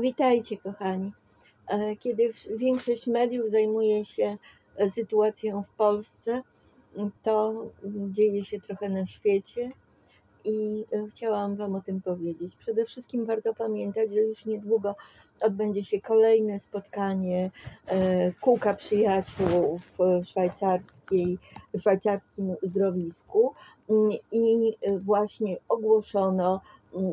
Witajcie, kochani. E, Kiedy większość mediów zajmuje się e, sytuacją w Polsce, to dzieje się trochę na świecie i e, chciałam Wam o tym powiedzieć. Przede wszystkim warto pamiętać, że już niedługo odbędzie się kolejne spotkanie kółka przyjaciół w szwajcarskiej, w szwajcarskim uzdrowisku Mm, i właśnie ogłoszono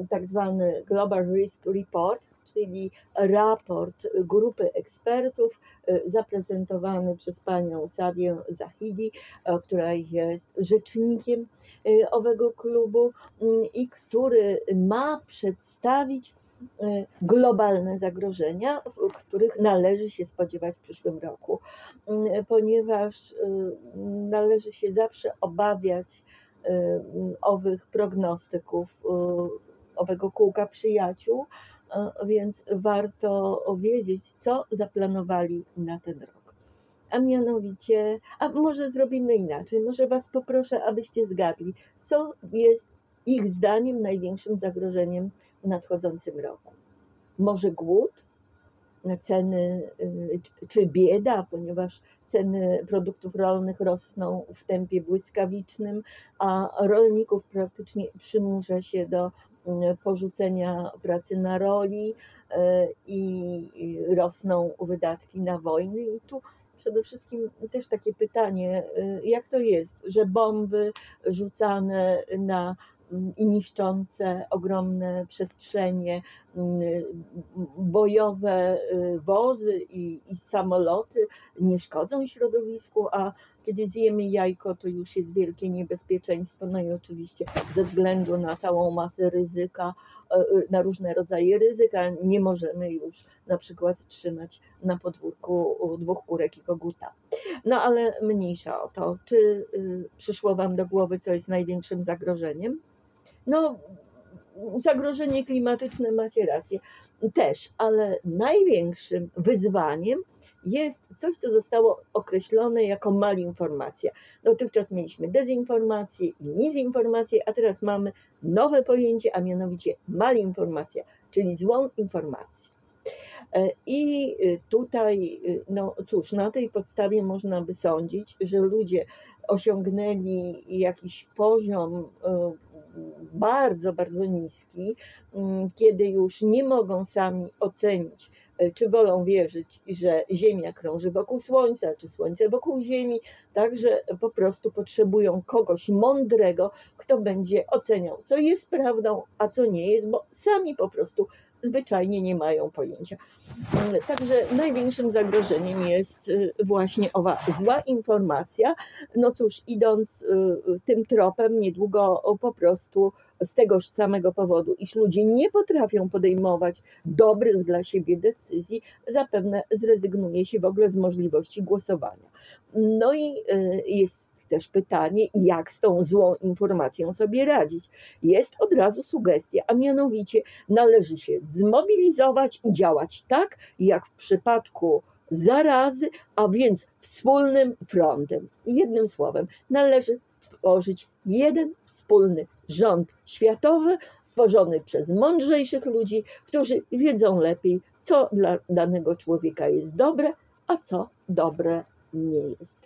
tak zwany Global Risk Report, czyli raport grupy ekspertów e, zaprezentowany przez panią Sadię Zahidi, e, która jest rzecznikiem e, owego klubu i który ma przedstawić globalne zagrożenia, których należy się spodziewać w przyszłym roku, ponieważ należy się zawsze obawiać owych prognostyków, owego kółka przyjaciół, więc warto wiedzieć, co zaplanowali na ten rok. A mianowicie, a może zrobimy inaczej, może Was poproszę, abyście zgadli, co jest ich zdaniem największym zagrożeniem w nadchodzącym roku. Może głód, ceny y, czy- bieda, ponieważ ceny produktów rolnych rosną w tempie błyskawicznym, a rolników praktycznie przymusza się do porzucenia pracy na roli y, i rosną wydatki na wojny. I tu przede wszystkim też takie pytanie, y, jak to jest, że bomby rzucane na mm, i niszczące ogromne przestrzenie, mm, bojowe wozy i, i samoloty nie szkodzą środowisku, a kiedy zjemy jajko, to już jest wielkie niebezpieczeństwo. No i oczywiście ze względu na całą masę ryzyka, e, e, na różne rodzaje ryzyka, nie możemy już na przykład trzymać na podwórku dwóch kurek i koguta. No ale mniejsza o to. Czy y, przyszło Wam do głowy, co jest największym zagrożeniem? No, zagrożenie klimatyczne macie rację też, ale największym wyzwaniem jest coś, co zostało określone jako malinformacja. Dotychczas mieliśmy dezinformację i mizinformację, a teraz mamy nowe pojęcie, a mianowicie malinformacja, czyli złą informację. E, I y, tutaj, y, no cóż, na tej podstawie można by sądzić, że ludzie osiągnęli jakiś poziom bardzo, bardzo niski, mm, kiedy już nie mogą sami ocenić, czy wolą wierzyć, że Ziemia krąży wokół Słońca, czy Słońce wokół Ziemi, także po prostu potrzebują kogoś mądrego, kto będzie oceniał, co jest prawdą, a co nie jest, bo sami po prostu zwyczajnie nie mają pojęcia. Mm, Także największym zagrożeniem jest y, właśnie owa zła informacja. No cóż, idąc y, tym tropem, niedługo po prostu z tegoż samego powodu, iż ludzie nie potrafią podejmować dobrych dla siebie decyzji, zapewne zrezygnuje się w ogóle z możliwości głosowania. No i y, jest też pytanie, jak z tą złą informacją sobie radzić. Jest od razu sugestia, a mianowicie należy się zmobilizować i działać tak, jak w przypadku zarazy, a więc wspólnym frontem. Jednym słowem, należy stworzyć jeden wspólny rząd światowy, stworzony przez mądrzejszych ludzi, którzy wiedzą lepiej, co dla danego człowieka jest dobre, a co dobre nie jest.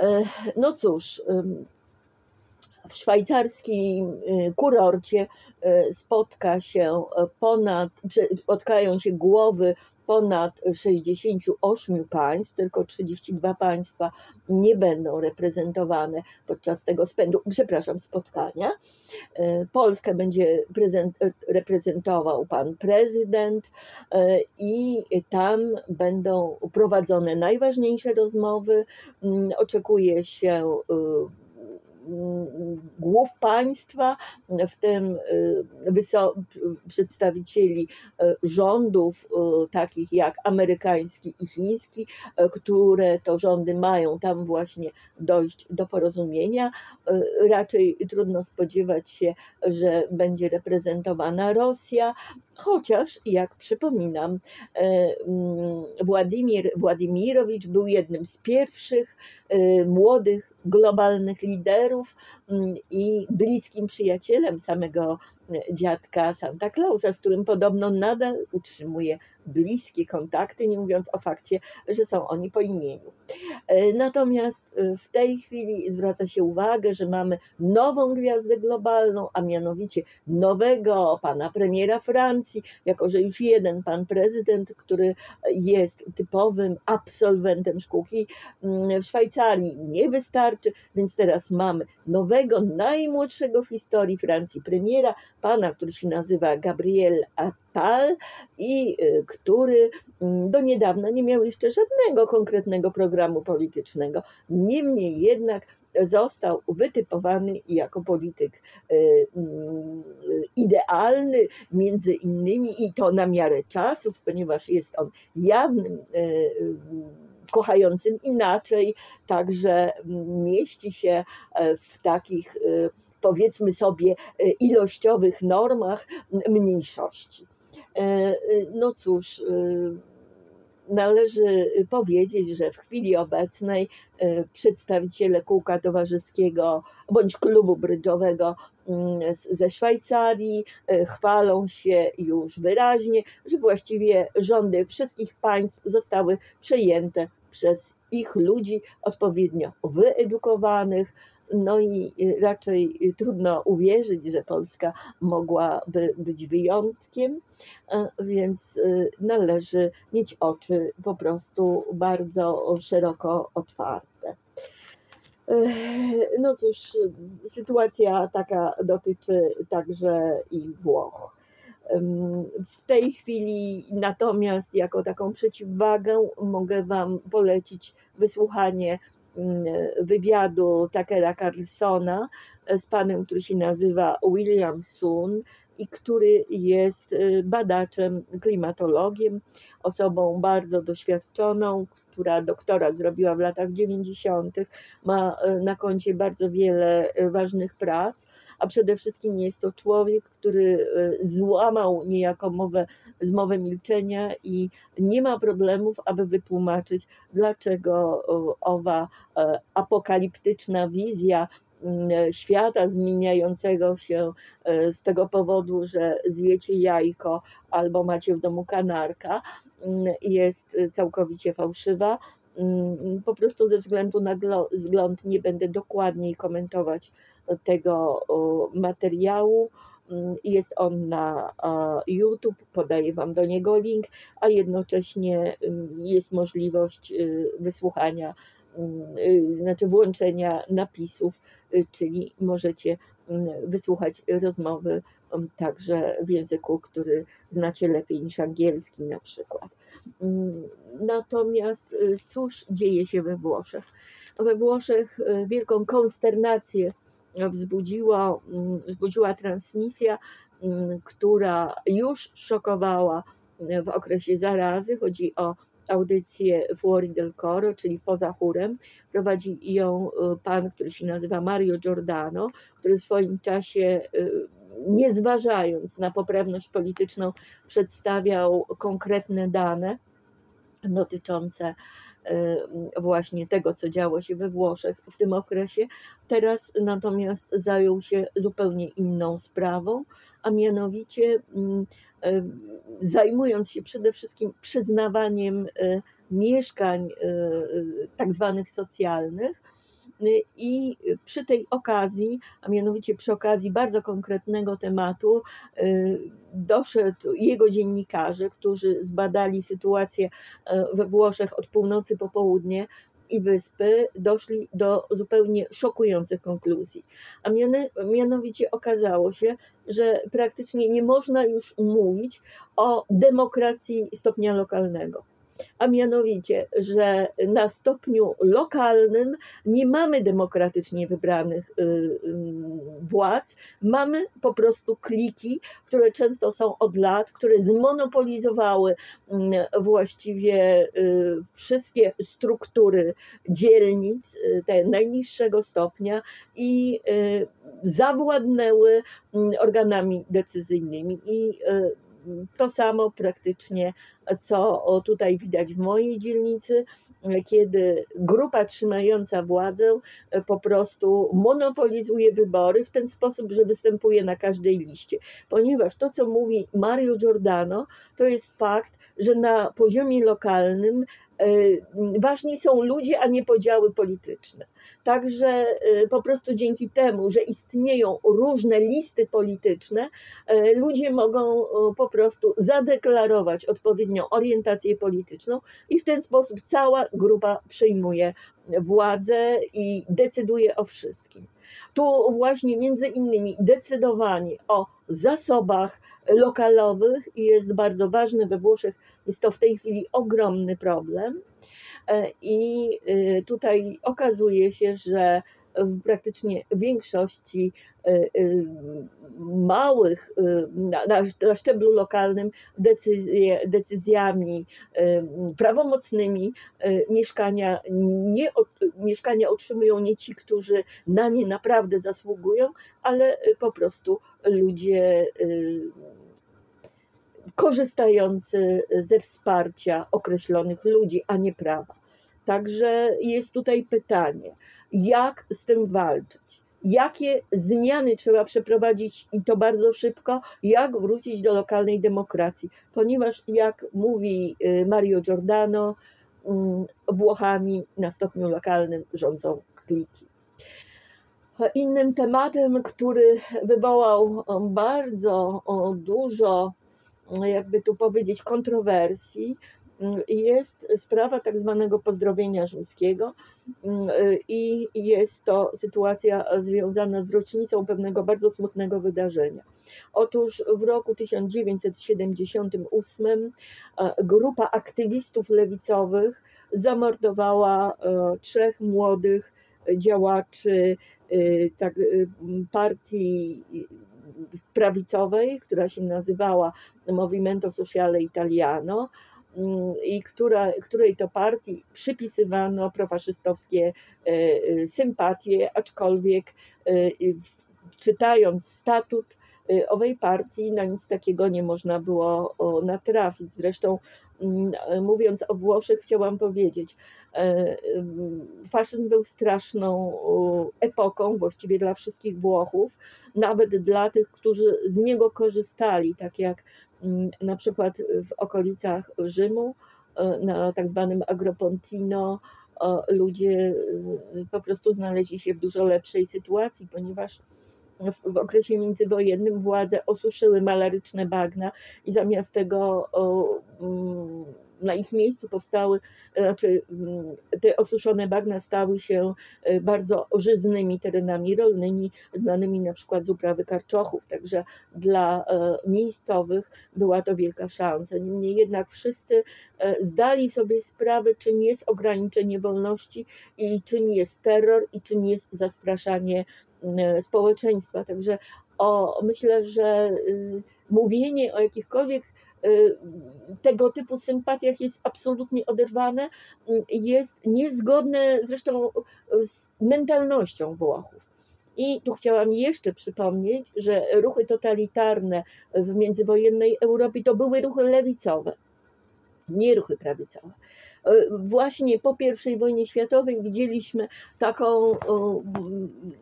E, No cóż, w szwajcarskim y, kurorcie y, spotka się ponad, spotkają się głowy ponad 68 państw, tylko 32 państwa nie będą reprezentowane podczas tego spędu, przepraszam, spotkania. Y, Polskę będzie y, reprezentował pan prezydent y, i tam będą prowadzone najważniejsze rozmowy. Mm, Oczekuje się głów państwa, w tym y, przedstawicieli y, rządów y, takich jak amerykański i chiński, które to rządy mają tam właśnie dojść do porozumienia. Raczej trudno spodziewać się, że będzie reprezentowana Rosja, chociaż jak przypominam, mm, Władimir Władimirowicz był jednym z pierwszych młodych globalnych liderów mm, i bliskim przyjacielem samego dziadka Santa Clausa, z którym podobno nadal utrzymuje bliskie kontakty, nie mówiąc o fakcie, że są oni po imieniu. E, natomiast e, w tej chwili zwraca się uwagę, że mamy nową gwiazdę globalną, a mianowicie nowego pana premiera Francji, jako że już jeden pan prezydent, który jest typowym absolwentem szkółki mm, w Szwajcarii, nie wystarczy, więc teraz mamy nowego, najmłodszego w historii Francji premiera, pana, który się nazywa Gabriel Attal i e, który mm, do niedawna nie miał jeszcze żadnego konkretnego programu politycznego. Niemniej jednak został wytypowany jako polityk e, mm, idealny, między innymi i to na miarę czasów, ponieważ jest on jawnym e, kochającym inaczej, także mieści się w takich powiedzmy sobie ilościowych normach mniejszości. E, e, no cóż, e, należy powiedzieć, że w chwili obecnej przedstawiciele kółka towarzyskiego bądź klubu brydżowego ze Szwajcarii chwalą się już wyraźnie, że właściwie rządy wszystkich państw zostały przejęte przez ich ludzi odpowiednio wyedukowanych, no i raczej trudno uwierzyć, że Polska mogłaby być wyjątkiem, więc y, należy mieć oczy po prostu bardzo szeroko otwarte. No cóż, sytuacja taka dotyczy także i Włoch. W tej chwili natomiast jako taką przeciwwagę mogę Wam polecić wysłuchanie wywiadu Takera Carlsona e, z panem, który się nazywa William Sun i który jest e, badaczem, klimatologiem, osobą bardzo doświadczoną, która doktora zrobiła w latach 90., ma e, na koncie bardzo wiele ważnych prac a przede wszystkim jest to człowiek, który e, złamał niejako mowę, zmowę milczenia i nie ma problemów, aby wytłumaczyć, dlaczego owa e, apokaliptyczna wizja świata zmieniającego się e, z tego powodu, że zjecie jajko albo macie w domu kanarka, jest całkowicie fałszywa. Mm, po prostu ze względu na wzgląd nie będę dokładniej komentować tego materiału. Mm, jest on na YouTube, podaję Wam do niego link, a jednocześnie mm, jest możliwość y, wysłuchania, mm, y, znaczy włączenia napisów, y, czyli możecie wysłuchać rozmowy także w języku, który znacie lepiej niż angielski na przykład. Natomiast cóż dzieje się we Włoszech? We Włoszech wielką konsternację wzbudziła, mm, wzbudziła transmisja, mm, która już szokowała mm, w okresie zarazy. Chodzi o audycję Fuori del Coro, czyli poza chórem. Prowadzi ją y, pan, który się nazywa Mario Giordano, który w swoim czasie, y, nie zważając na poprawność polityczną, przedstawiał konkretne dane dotyczące Y, właśnie tego, co działo się we Włoszech w tym okresie. Teraz natomiast zajął się zupełnie inną sprawą, a mianowicie mm, y, zajmując się przede wszystkim przyznawaniem y, mieszkań tak zwanych socjalnych, i przy tej okazji, a mianowicie przy okazji bardzo konkretnego tematu, y, doszedł jego dziennikarze, którzy zbadali sytuację y, we Włoszech od północy po południe i wyspy, doszli do zupełnie szokujących konkluzji. A mianowicie okazało się, że praktycznie nie można już mówić o demokracji stopnia lokalnego a mianowicie, że na stopniu lokalnym nie mamy demokratycznie wybranych y, y, władz, mamy po prostu kliki, które często są od lat, które zmonopolizowały mm, właściwie y, wszystkie struktury dzielnic, te najniższego stopnia i zawładnęły mm, organami decyzyjnymi. I to samo praktycznie, co tutaj widać w mojej dzielnicy, kiedy grupa trzymająca władzę po prostu monopolizuje wybory w ten sposób, że występuje na każdej liście. Ponieważ to, co mówi Mario Giordano, to jest fakt, że na poziomie lokalnym e, ważni są ludzie, a nie podziały polityczne. Także e, po prostu dzięki temu, że istnieją różne listy polityczne, e, ludzie mogą po prostu zadeklarować odpowiednią orientację polityczną i w ten sposób cała grupa przejmuje władzę i decyduje o wszystkim. Tu właśnie między innymi decydowanie o zasobach lokalowych jest bardzo ważne. We Włoszech jest to w tej chwili ogromny problem. E, I e, tutaj okazuje się, że w praktycznie większości e, e, małych, e, na, na szczeblu lokalnym decyzje, decyzjami prawomocnymi mieszkania, nie, mieszkania otrzymują nie ci, którzy na nie naprawdę zasługują, ale po prostu ludzie korzystający ze wsparcia określonych ludzi, a nie prawa. Także jest tutaj pytanie, jak z tym walczyć. Jakie zmiany trzeba przeprowadzić i to bardzo szybko, jak wrócić do lokalnej demokracji, ponieważ, jak mówi y, Mario Giordano, mm, Włochami na stopniu lokalnym rządzą kliki. Innym tematem, który wywołał bardzo dużo, jakby tu powiedzieć, kontrowersji, jest sprawa tak zwanego pozdrowienia rzymskiego i jest to sytuacja związana z rocznicą pewnego bardzo smutnego wydarzenia. Otóż w roku 1978 e, grupa aktywistów lewicowych zamordowała e, trzech młodych działaczy e, tak, partii prawicowej, która się nazywała Movimento Sociale Italiano Mm, i która, której to partii przypisywano profaszystowskie e, e, sympatie, aczkolwiek e, czytając statut owej partii na nic takiego nie można było natrafić. Zresztą mm, mówiąc o Włoszech, chciałam powiedzieć, faszyzm był straszną epoką właściwie dla wszystkich Włochów, nawet dla tych, którzy z niego korzystali, tak jak Mm, na przykład w okolicach Rzymu, e, na tak zwanym Agropontino, e, ludzie e, po prostu znaleźli się w dużo lepszej sytuacji, ponieważ w, okresie międzywojennym władze osuszyły malaryczne bagna i zamiast tego mm, na ich miejscu powstały, znaczy mm, te osuszone bagna stały się e, bardzo żyznymi terenami rolnymi, znanymi na przykład z uprawy karczochów, także dla e, miejscowych była to wielka szansa. Niemniej jednak wszyscy e, zdali sobie sprawę, czym jest ograniczenie wolności i czym jest terror i czym jest zastraszanie społeczeństwa. Także o, myślę, że y, mówienie o jakichkolwiek Y, tego typu sympatiach jest absolutnie oderwane, y, jest niezgodne zresztą z mentalnością Włochów. I tu chciałam jeszcze przypomnieć, że ruchy totalitarne w międzywojennej Europie to były ruchy lewicowe, nie ruchy prawicowe. Y, właśnie po I wojnie światowej widzieliśmy taką,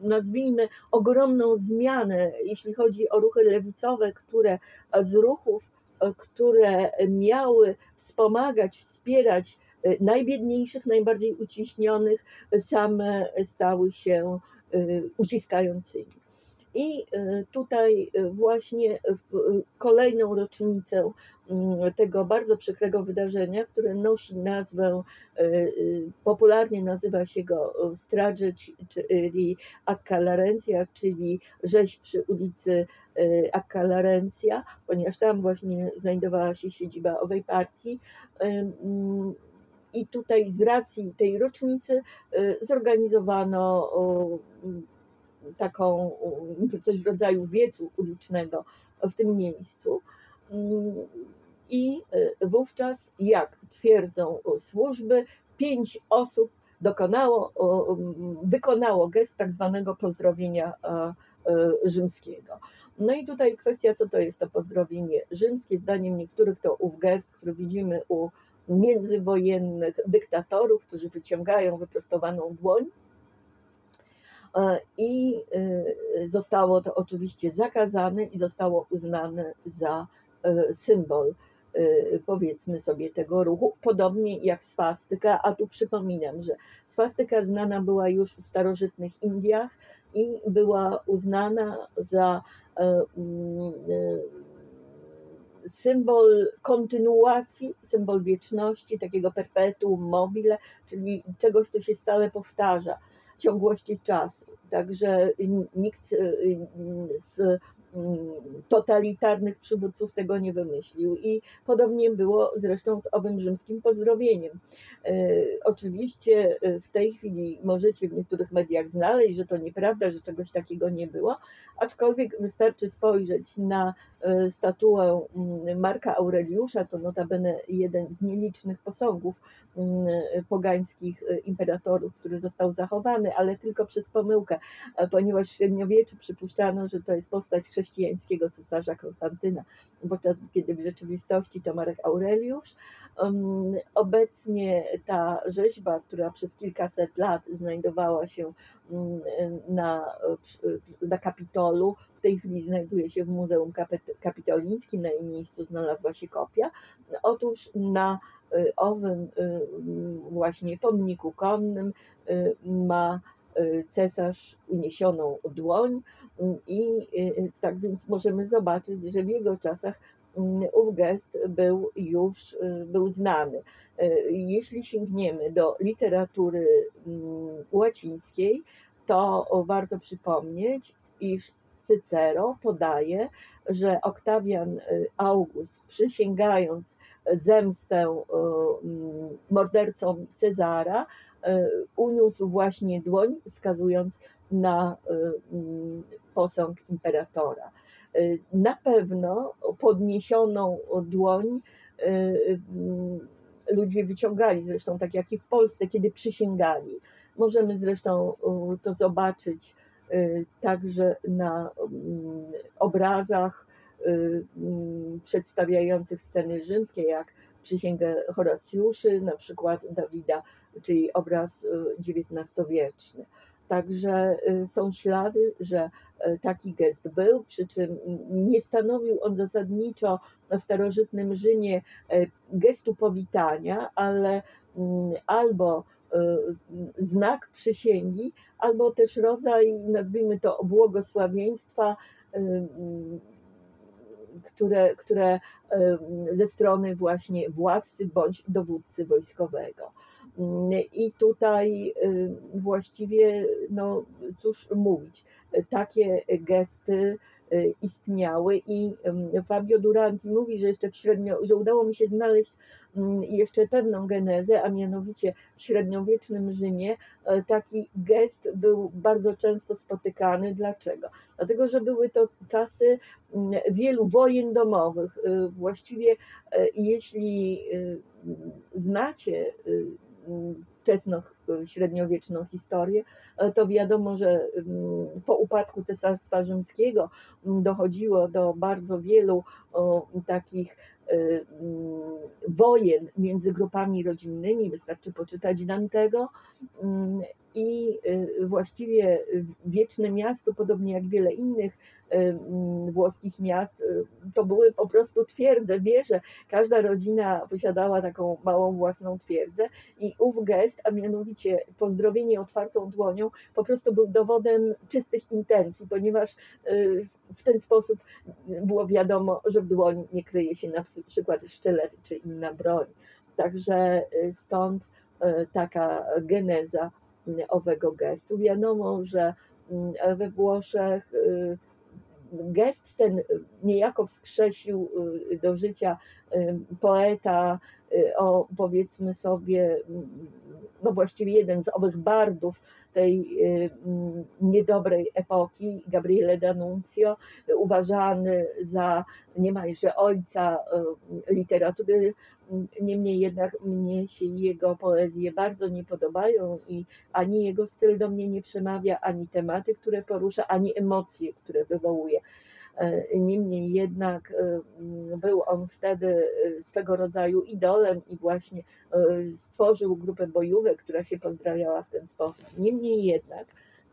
nazwijmy, ogromną zmianę, jeśli chodzi o ruchy lewicowe, które z ruchów które miały wspomagać, wspierać e, najbiedniejszych, najbardziej uciśnionych, same stały się e, uciskającymi. I e, tutaj właśnie w kolejną rocznicę mm, tego bardzo przykrego wydarzenia, które nosi nazwę, popularnie nazywa się go Stradże, czyli Accalarencja, czyli rzeź przy ulicy Accalarencja, ponieważ tam właśnie znajdowała się siedziba owej partii. Mm, I tutaj z racji tej rocznicy zorganizowano taką coś w rodzaju wiecu ulicznego w tym miejscu. Mm, I e, wówczas, jak twierdzą służby, pięć osób dokonało, wykonało gest tak zwanego pozdrowienia e, rzymskiego. No i tutaj kwestia, co to jest to pozdrowienie rzymskie. Zdaniem niektórych to ów gest, który widzimy u międzywojennych dyktatorów, którzy wyciągają wyprostowaną dłoń. E, I e, zostało to oczywiście zakazane i zostało uznane za e, symbol powiedzmy sobie tego ruchu, podobnie jak swastyka, a tu przypominam, że swastyka znana była już w starożytnych Indiach i była uznana za mm, symbol kontynuacji, symbol wieczności, takiego perpetuum mobile, czyli czegoś, co się stale powtarza, ciągłości czasu. Także nikt y, z totalitarnych przywódców tego nie wymyślił. I podobnie było zresztą z owym rzymskim pozdrowieniem. E, oczywiście e, w tej chwili możecie w niektórych mediach znaleźć, że to nieprawda, że czegoś takiego nie było, aczkolwiek wystarczy spojrzeć na e, statuę mm, Marka Aureliusza, to notabene jeden z nielicznych posągów mm, pogańskich imperatorów, który został zachowany, ale tylko przez pomyłkę, ponieważ w średniowieczu przypuszczano, że to jest postać chrześcijańskiego cesarza Konstantyna, podczas kiedy w rzeczywistości to Marek Aureliusz. Obecnie ta rzeźba, która przez kilkaset lat znajdowała się na, na Kapitolu, w tej chwili znajduje się w Muzeum Kapitolińskim, na jej miejscu znalazła się kopia. Otóż na y, owym y, właśnie pomniku konnym y, ma cesarz uniesioną dłoń, i y, tak więc możemy zobaczyć, że w jego czasach mm, ów gest był już y, był znany. Y, jeśli sięgniemy do literatury mm, łacińskiej, to warto przypomnieć, iż Cycero podaje, że Oktawian August, przysięgając zemstę mm, mordercom Cezara, uniósł właśnie dłoń, wskazując na posąg imperatora. Y, na pewno podniesioną dłoń y, ludzie wyciągali, zresztą tak jak i w Polsce, kiedy przysięgali. Możemy zresztą to zobaczyć także na obrazach przedstawiających sceny rzymskie, jak przysięgę Horacjuszy, na przykład Dawida, czyli obraz XIX-wieczny. Także y, są ślady, że y, taki gest był, przy czym nie stanowił on zasadniczo w starożytnym Rzymie y, gestu powitania, ale mm, albo znak przysięgi, albo też rodzaj, nazwijmy to, błogosławieństwa, które, które ze strony właśnie władcy bądź dowódcy wojskowego. I tutaj właściwie, no cóż mówić, takie gesty istniały i Fabio Duranti mówi, że jeszcze w średnio, że udało mi się znaleźć mm, jeszcze pewną genezę, a mianowicie w średniowiecznym Rzymie e, taki gest był bardzo często spotykany. Dlaczego? Dlatego, że były to czasy mm, wielu wojen domowych. Y, właściwie e, jeśli znacie wczesną średniowieczną historię, e, to wiadomo, że mm, po upadku Cesarstwa Rzymskiego mm, dochodziło do bardzo wielu takich e, mm, wojen między grupami rodzinnymi, wystarczy poczytać Dantego i e, właściwie wieczne miasto, podobnie jak wiele innych włoskich miast, to były po prostu twierdze, wieże. Każda rodzina posiadała taką małą własną twierdzę i ów gest, a mianowicie pozdrowienie otwartą dłonią, po prostu był dowodem czystych intencji, ponieważ y, w ten sposób było wiadomo, że w dłoni nie kryje się na przykład sztylet czy inna broń. Także y, stąd y, taka geneza owego gestu. Wiadomo, że we Włoszech gest ten niejako wskrzesił y, do życia y, poeta y, o powiedzmy sobie, no właściwie jeden z owych bardów tej niedobrej epoki, Gabriele D'Annunzio, uważany za niemalże ojca literatury Niemniej jednak mnie się jego poezje bardzo nie podobają i ani jego styl do mnie nie przemawia, ani tematy, które porusza, ani emocje, które wywołuje. Niemniej jednak mm, był on wtedy swego rodzaju idolem i właśnie stworzył grupę bojówek, która się pozdrawiała w ten sposób. Niemniej jednak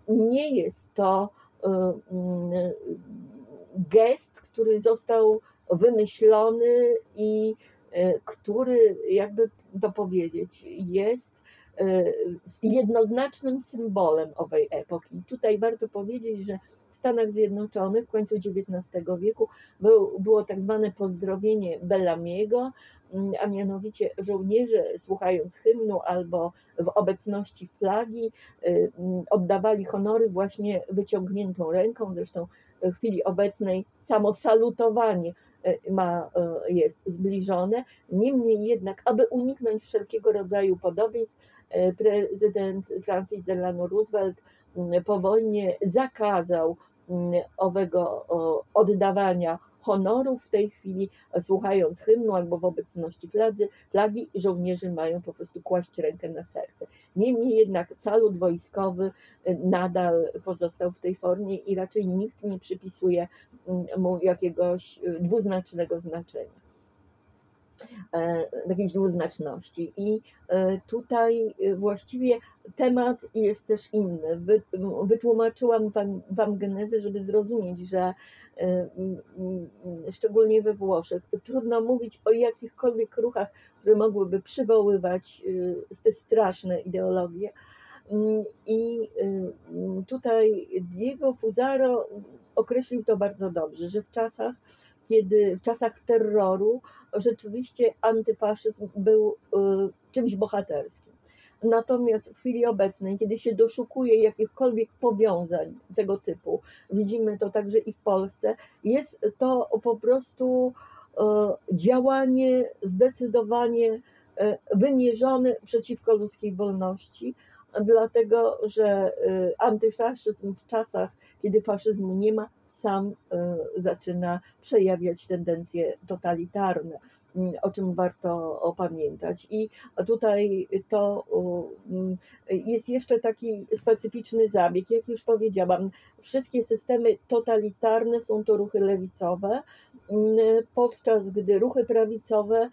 nie jest to mm, gest, który został wymyślony i który, jakby to powiedzieć, jest jednoznacznym symbolem owej epoki. Tutaj warto powiedzieć, że w Stanach Zjednoczonych w końcu XIX wieku był, było tak zwane pozdrowienie Bellamiego, mm, a mianowicie żołnierze słuchając hymnu albo w obecności flagi y, mm, oddawali honory właśnie wyciągniętą ręką, zresztą w chwili obecnej samo salutowanie y, ma, y, jest zbliżone. Niemniej jednak, aby uniknąć wszelkiego rodzaju podobieństw, prezydent Francis Delano Roosevelt mm, po wojnie zakazał mm, owego oddawania honorów w tej chwili, słuchając hymnu albo w obecności flagi, żołnierze mają po prostu kłaść rękę na serce. Niemniej jednak salut wojskowy y, nadal pozostał w tej formie i raczej nikt nie przypisuje mm, mu jakiegoś y, dwuznacznego znaczenia. E, jakiejś dwuznaczności. I e, tutaj e, właściwie temat jest też inny. Wytłumaczyłam wam, genezę, żeby zrozumieć, że szczególnie we Włoszech trudno mówić o jakichkolwiek ruchach, które mogłyby przywoływać te straszne ideologie. I tutaj Diego Fusaro określił to bardzo dobrze, że w czasach, kiedy w czasach terroru rzeczywiście antyfaszyzm był y, czymś bohaterskim. Natomiast w chwili obecnej, kiedy się doszukuje jakichkolwiek powiązań tego typu, widzimy to także i w Polsce, jest to po prostu y, działanie zdecydowanie y, wymierzone przeciwko ludzkiej wolności, dlatego że antyfaszyzm w czasach, kiedy faszyzmu nie ma, sam e, zaczyna przejawiać tendencje totalitarne, mm, o czym warto opamiętać. I tutaj to mm, jest jeszcze taki specyficzny zabieg, jak już powiedziałam, wszystkie systemy totalitarne są to ruchy lewicowe, podczas gdy ruchy prawicowe y,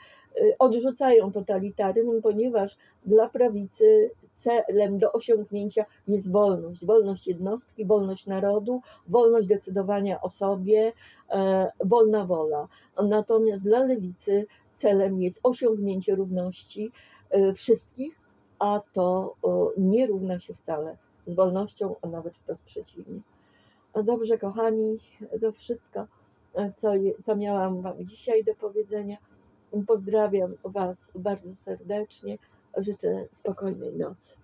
odrzucają totalitaryzm, ponieważ dla prawicy celem do osiągnięcia jest wolność. Wolność jednostki, wolność narodu, wolność decydowania o sobie, e, wolna wola. Natomiast dla lewicy celem jest osiągnięcie równości e, wszystkich, a to nie równa się wcale z wolnością, a nawet wprost przeciwnie. Dobrze, kochani, to wszystko, co, co miałam Wam dzisiaj do powiedzenia. Pozdrawiam Was bardzo serdecznie. Życzę spokojnej nocy.